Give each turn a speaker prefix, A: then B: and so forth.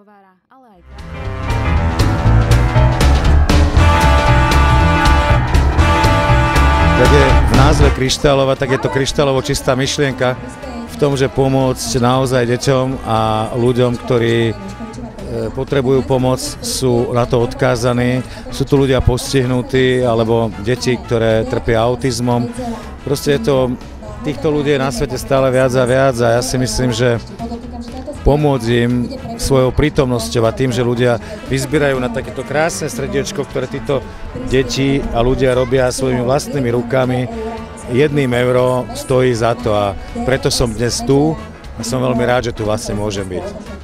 A: Kovára, ale aj
B: Tak je v názve kryštálova, tak je to kryštálovo čistá myšlienka v tom, že pomôcť naozaj deťom a ľuďom, ktorí e, potrebujú pomoc, sú na to odkázaní. Sú tu ľudia postihnutí alebo deti, ktoré trpia autizmom. Proste je to, týchto ľudí je na svete stále viac a viac a ja si myslím, že pomôcť im svojou prítomnosťou a tým, že ľudia vyzbierajú na takéto krásne srdiečko, ktoré títo deti a ľudia robia svojimi vlastnými rukami, jedným euro stojí za to a preto som dnes tu a som veľmi rád, že tu vlastne môžem byť.